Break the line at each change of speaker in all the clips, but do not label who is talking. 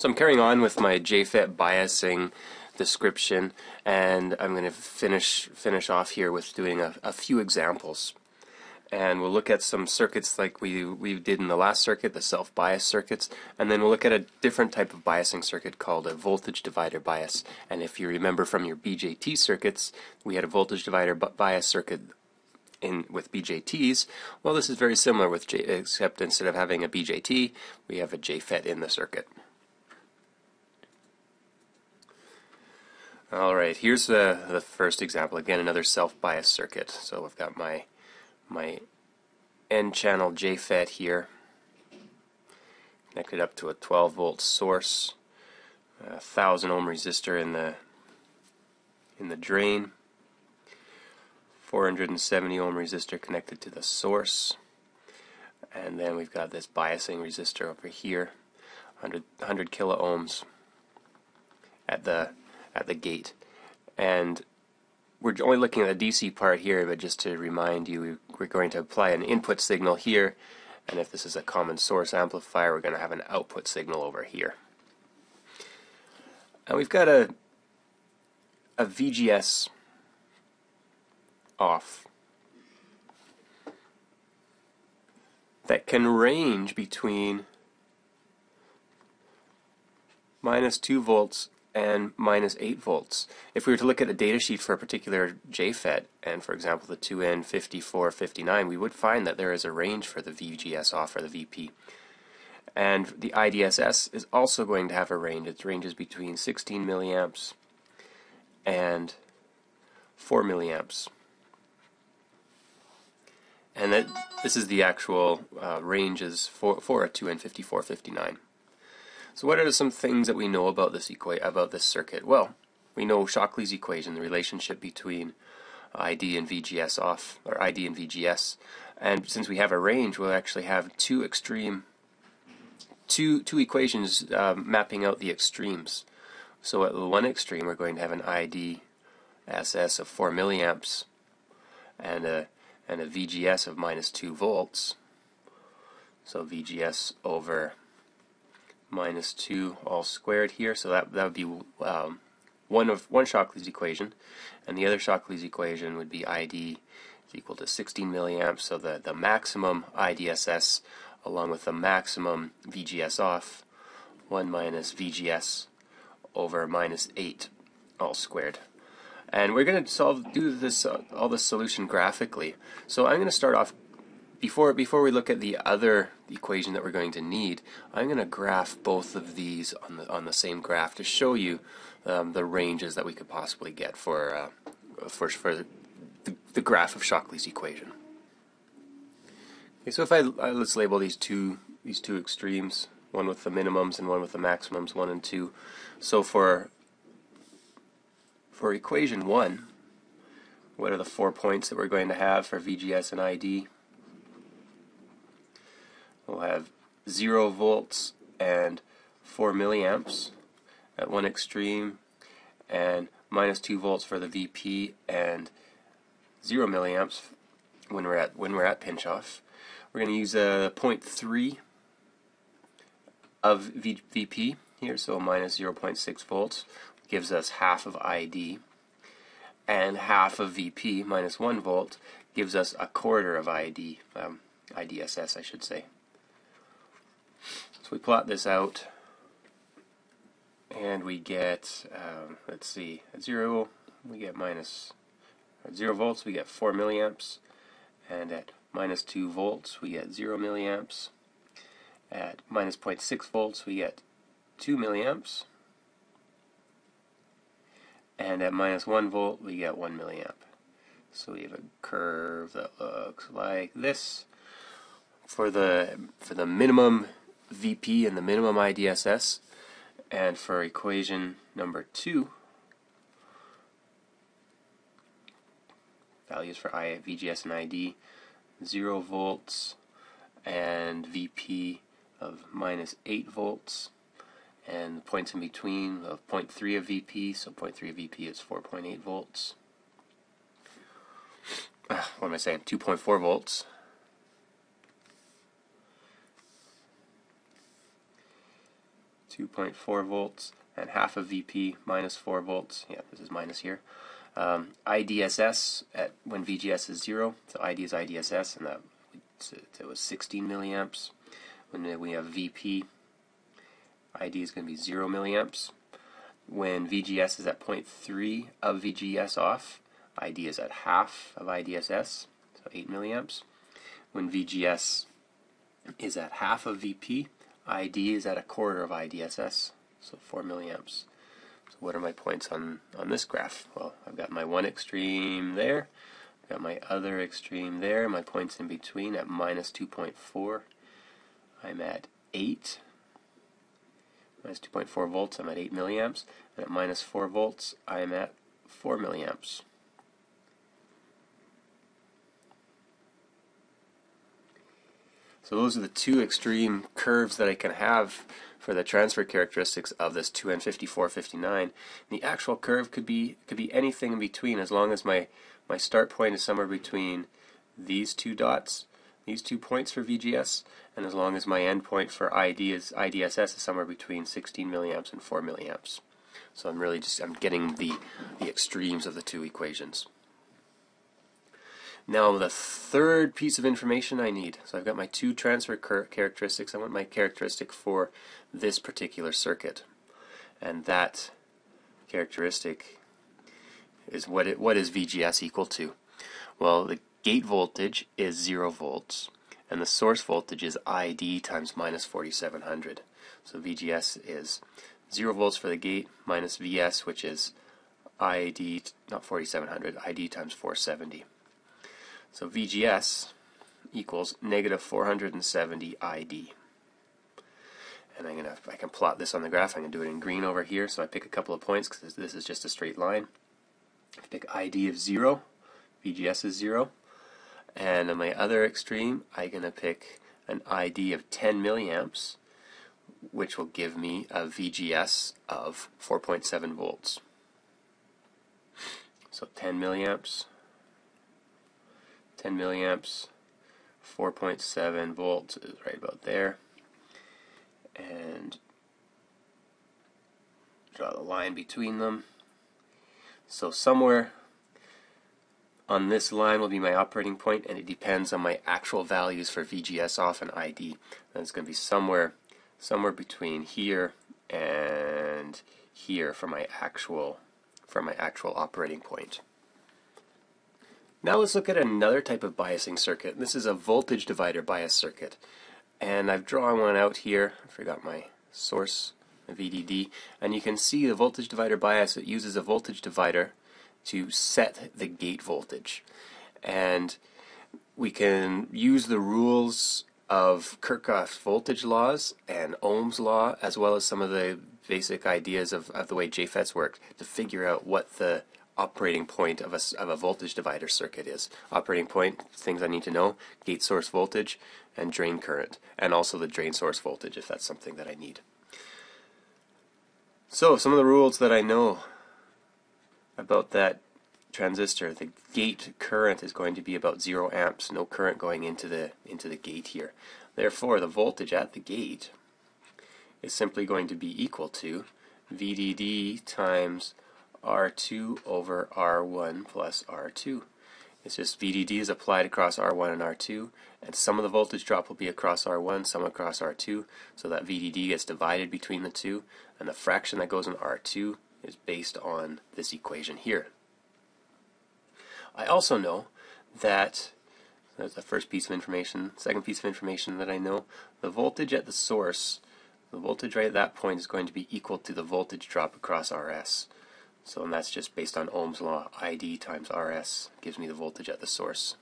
So I'm carrying on with my JFET biasing description, and I'm going to finish finish off here with doing a, a few examples. And we'll look at some circuits like we we did in the last circuit, the self-bias circuits, and then we'll look at a different type of biasing circuit called a voltage divider bias. And if you remember from your BJT circuits, we had a voltage divider bias circuit in with BJTs. Well, this is very similar with J, except instead of having a BJT, we have a JFET in the circuit. All right, here's the, the first example. Again, another self-bias circuit. So I've got my my N-channel JFET here connected up to a 12 volt source, a 1000 ohm resistor in the in the drain, 470 ohm resistor connected to the source, and then we've got this biasing resistor over here, 100, 100 kilo ohms at the at the gate. And we're only looking at the DC part here, but just to remind you, we're going to apply an input signal here, and if this is a common source amplifier, we're going to have an output signal over here. And we've got a, a VGS off that can range between minus 2 volts and minus 8 volts. If we were to look at the datasheet for a particular JFET, and for example the 2N5459, we would find that there is a range for the VGS off or the VP. And the IDSS is also going to have a range. It ranges between 16 milliamps and 4 milliamps. And that this is the actual uh, ranges for, for a 2N5459. So what are some things that we know about this equa about this circuit? Well, we know Shockley's equation, the relationship between ID and VGS off, or ID and VGS. And since we have a range, we'll actually have two extreme, two, two equations um, mapping out the extremes. So at one extreme, we're going to have an ID SS of 4 milliamps and a, and a VGS of minus 2 volts. So VGS over minus 2 all squared here. So that, that would be um, one of one Shockley's equation. And the other Shockley's equation would be ID is equal to 16 milliamps. So the, the maximum IDSS along with the maximum VGS off, 1 minus VGS over minus 8 all squared. And we're going to solve do this uh, all this solution graphically. So I'm going to start off before before we look at the other equation that we're going to need, I'm going to graph both of these on the on the same graph to show you um, the ranges that we could possibly get for uh, for for the, the, graph of Shockley's equation. Okay, so if I let's label these two these two extremes, one with the minimums and one with the maximums, one and two. So for for equation one, what are the four points that we're going to have for VGS and ID? We'll have 0 volts and 4 milliamps at one extreme and minus 2 volts for the VP and 0 milliamps when we're at when we're at pinch off. We're going to use a 0.3 of v VP here, so minus 0.6 volts gives us half of ID, and half of VP minus 1 volt gives us a quarter of ID, um, IDSS I should say. So we plot this out and we get, um, let's see, at 0 we get minus, at 0 volts we get 4 milliamps and at minus 2 volts we get 0 milliamps. At minus 0.6 volts we get 2 milliamps and at minus 1 volt we get 1 milliamp. So we have a curve that looks like this. For the for the minimum VP and the minimum IDSS. And for equation number two, values for I, VGS and ID, 0 volts and VP of minus 8 volts and the points in between of 0.3 of VP, so 0.3 of VP is 4.8 volts. Uh, what am I saying? 2.4 volts 2.4 volts, and half of VP minus 4 volts. Yeah, this is minus here. Um, IDSS at when VGS is 0, so ID is IDSS, and that it was 16 milliamps. When we have VP, ID is going to be 0 milliamps. When VGS is at 0.3 of VGS off, ID is at half of IDSS, so 8 milliamps. When VGS is at half of VP, ID is at a quarter of IDSS, so 4 milliamps. So what are my points on, on this graph? Well, I've got my one extreme there, I've got my other extreme there, my points in between at minus 2.4. I'm at 8 minus 2.4 volts, I'm at 8 milliamps, and at minus 4 volts, I'm at 4 milliamps. So those are the two extreme curves that I can have for the transfer characteristics of this 2N5459. The actual curve could be could be anything in between as long as my my start point is somewhere between these two dots these two points for VGS, and as long as my endpoint for ID is IDSS is somewhere between 16 milliamps and 4 milliamps. So I'm really just I'm getting the the extremes of the two equations. Now the third piece of information I need. So I've got my two transfer characteristics. I want my characteristic for this particular circuit, and that characteristic is what it what is VGS equal to? Well, the gate voltage is 0 volts and the source voltage is ID times minus 4700. So VGS is 0 volts for the gate minus VS which is ID, not 4700, ID times 470. So VGS equals negative 470 ID. And I'm gonna, I can plot this on the graph. I'm gonna do it in green over here. So I pick a couple of points because this is just a straight line. I pick ID of zero. VGS is zero. And on my other extreme, I'm going to pick an ID of 10 milliamps, which will give me a VGS of 4.7 volts. So 10 milliamps, 10 milliamps, 4.7 volts is right about there. And draw the line between them. So somewhere on this line will be my operating point and it depends on my actual values for VGS off and ID. And it's going to be somewhere somewhere between here and here for my actual for my actual operating point. Now let's look at another type of biasing circuit. This is a voltage divider bias circuit. And I've drawn one out here. I forgot my source, VDD. And you can see the voltage divider bias. It uses a voltage divider to set the gate voltage. And we can use the rules of Kirchhoff's voltage laws and Ohm's law, as well as some of the basic ideas of, of the way JFETs work, to figure out what the operating point of a, of a voltage divider circuit is. Operating point, things I need to know, gate source voltage and drain current, and also the drain source voltage if that's something that I need. So, some of the rules that I know about that transistor, the gate current is going to be about 0 amps, no current going into the into the gate here. Therefore, the voltage at the gate is simply going to be equal to VDD times R2 over R1 plus R2. It's just VDD is applied across R1 and R2, and some of the voltage drop will be across R1, some across R2, so that VDD gets divided between the two, and the fraction that goes in R2 is based on this equation here. I also know that that's the first piece of information. Second piece of information that I know, the voltage at the source, the voltage right at that point is going to be equal to the voltage drop across RS. So and that's just based on Ohm's law. ID times RS gives me the voltage at the source.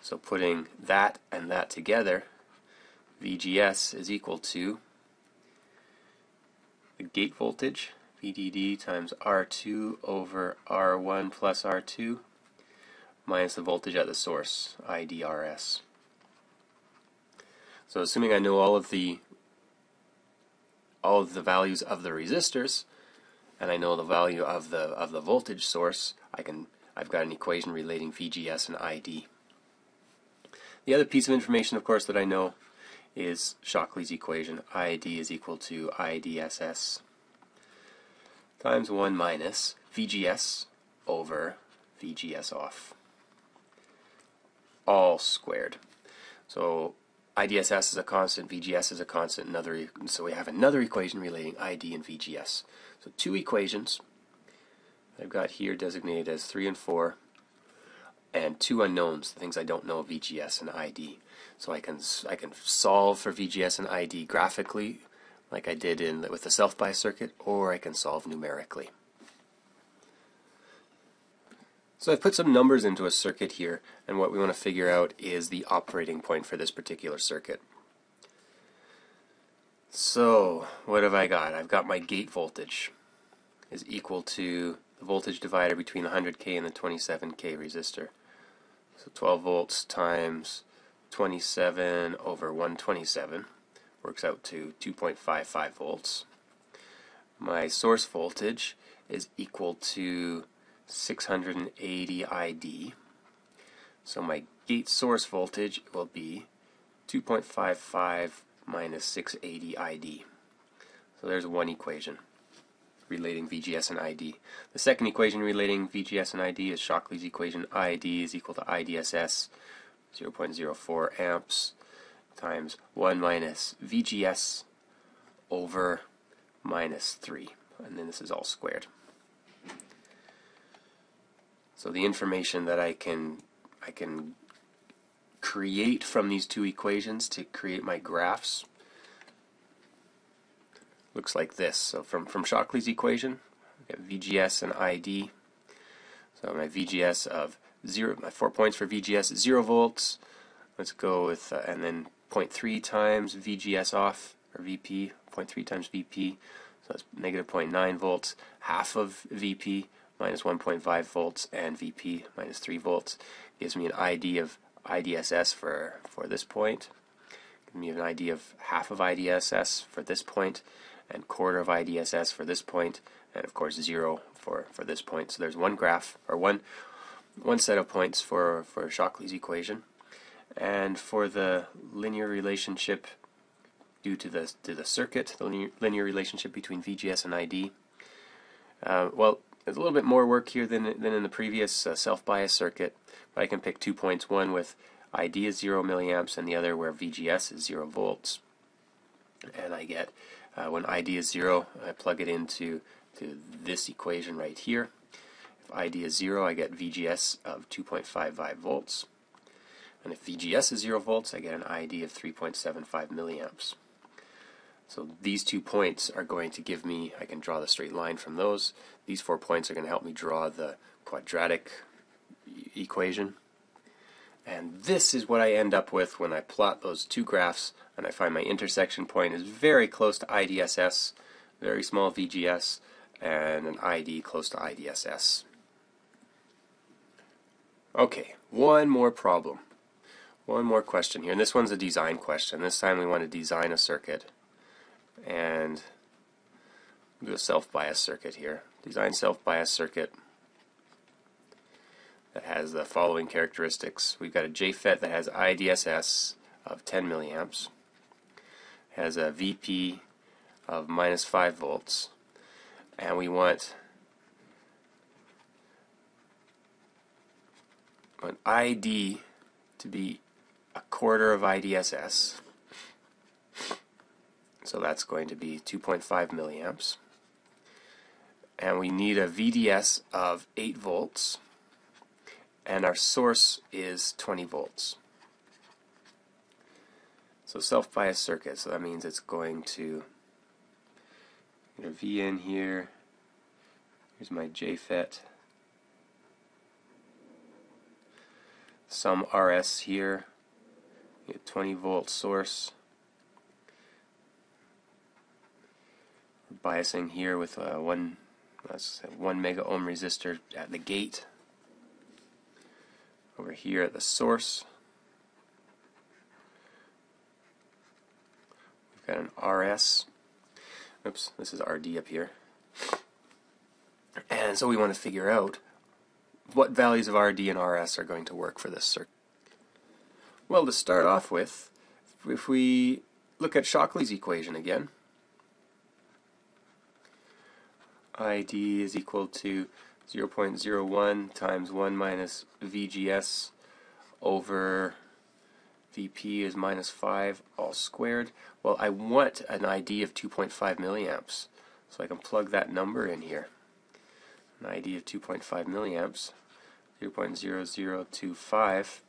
So putting that and that together, VGS is equal to the gate voltage, VDD times R2 over R1 plus R2 minus the voltage at the source, IDRS. So assuming I know all of the all of the values of the resistors, and I know the value of the of the voltage source, I can I've got an equation relating VGS and ID. The other piece of information, of course, that I know is Shockley's equation. ID is equal to IDSS times 1 minus VGS over VGS off. All squared. So IDSS is a constant, VGS is a constant, another, so we have another equation relating ID and VGS. So two equations I've got here designated as 3 and 4 and two unknowns, the things I don't know, VGS and ID. So I can I can solve for VGS and ID graphically, like I did in with the self-bias circuit, or I can solve numerically. So I've put some numbers into a circuit here, and what we want to figure out is the operating point for this particular circuit. So what have I got? I've got my gate voltage is equal to the voltage divider between the 100k and the 27k resistor. So 12 volts times 27 over 127 works out to 2.55 volts. My source voltage is equal to 680 ID. So my gate source voltage will be 2.55 minus 680 ID. So there's one equation relating VGS and ID. The second equation relating VGS and ID is Shockley's equation ID is equal to IDSS 0.04 amps times 1 minus VGS over minus 3. And then this is all squared. So the information that I can I can create from these two equations to create my graphs looks like this. So from, from Shockley's equation, I get VGS and ID. So my VGS of zero, my four points for VGS is zero volts. Let's go with, uh, and then 0.3 times VGS off, or VP, 0.3 times VP. So that's negative 0.9 volts. Half of VP minus 1.5 volts and VP minus 3 volts gives me an ID of IDSS for, for this point. Gives me an ID of half of IDSS for this point and quarter of IDSS for this point, and of course zero for, for this point. So there's one graph, or one, one set of points for, for Shockley's equation. And for the linear relationship due to the, to the circuit, the linear, relationship between VGS and ID, uh, well, there's a little bit more work here than, than in the previous uh, self-bias circuit, but I can pick two points, one with ID is 0 milliamps and the other where VGS is 0 volts. And I get uh, when ID is 0, I plug it into to this equation right here. If ID is 0, I get VGS of 2.55 volts. And if VGS is 0 volts, I get an ID of 3.75 milliamps. So these two points are going to give me, I can draw the straight line from those. These four points are going to help me draw the quadratic equation. And this is what I end up with when I plot those two graphs and I find my intersection point is very close to IDSS, very small VGS, and an ID close to IDSS. Okay, one more problem. One more question here, and this one's a design question. This time we want to design a circuit and do a self-bias circuit here. Design self-bias circuit that has the following characteristics. We've got a JFET that has IDSS of 10 milliamps, has a VP of minus 5 volts, and we want an ID to be a quarter of IDSS. So that's going to be 2.5 milliamps. And we need a VDS of 8 volts and our source is 20 volts. So self-bias circuit, so that means it's going to V in here. Here's my JFET. Some RS here. Get 20 volt source. Biasing here with a one, one mega ohm resistor at the gate over here at the source. We've got an RS. Oops, this is RD up here. And so we want to figure out what values of RD and RS are going to work for this circuit. Well, to start off with, if we look at Shockley's equation again, ID is equal to 0.01 times 1 minus VGS over VP is minus 5 all squared. Well, I want an ID of 2.5 milliamps, so I can plug that number in here. An ID of 2.5 milliamps, 0.0025.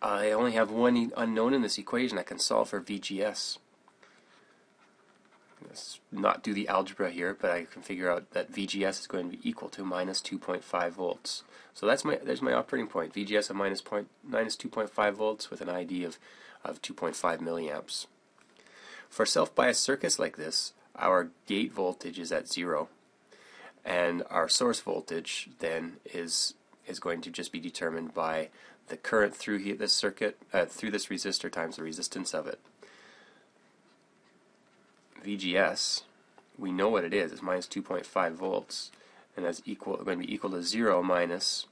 I only have one unknown in this equation. I can solve for VGS. Let's not do the algebra here, but I can figure out that VGS is going to be equal to minus 2.5 volts. So that's my there's my operating point. VGS of minus point minus 2.5 volts with an ID of of 2.5 milliamps. For self-biased circuits like this, our gate voltage is at zero, and our source voltage then is is going to just be determined by the current through this circuit uh, through this resistor times the resistance of it. VGS, we know what it is. It's minus 2.5 volts, and that's equal going to be equal to zero minus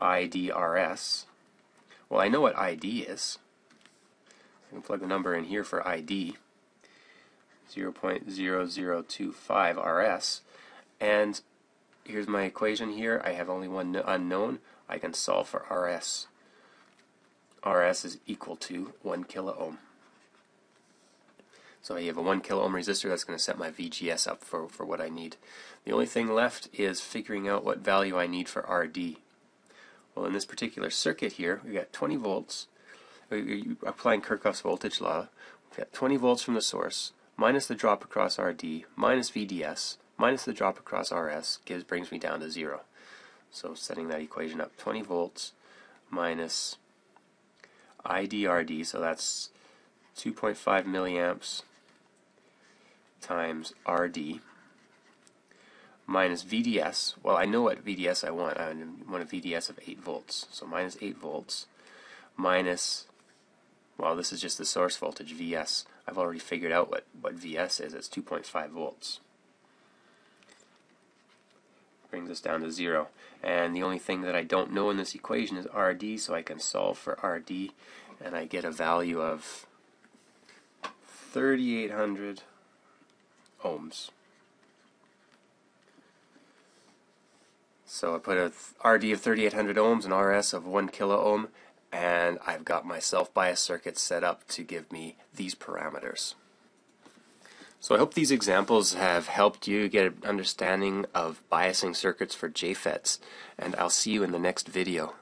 IDRS. Well, I know what ID is. I can plug the number in here for ID. 0.0025 RS. And here's my equation here. I have only one unknown. I can solve for RS. RS is equal to 1 kilo ohm. So I have a 1 kilo ohm resistor that's going to set my VGS up for, for what I need. The only thing left is figuring out what value I need for RD. Well, in this particular circuit here, we've got 20 volts. Uh, We're applying Kirchhoff's voltage law. We've got 20 volts from the source, minus the drop across RD, minus VDS, minus the drop across RS, gives brings me down to zero. So setting that equation up, 20 volts minus IDRD, so that's 2.5 milliamps times RD minus VDS. Well, I know what VDS I want. I want a VDS of 8 volts. So minus 8 volts minus, well, this is just the source voltage, VS. I've already figured out what, what VS is. It's 2.5 volts. Brings us down to 0. And the only thing that I don't know in this equation is RD, so I can solve for RD, and I get a value of 3800 ohms. So I put a RD of 3800 ohms and RS of 1 kilo ohm and I've got my self-bias circuit set up to give me these parameters. So I hope these examples have helped you get an understanding of biasing circuits for JFETs and I'll see you in the next video.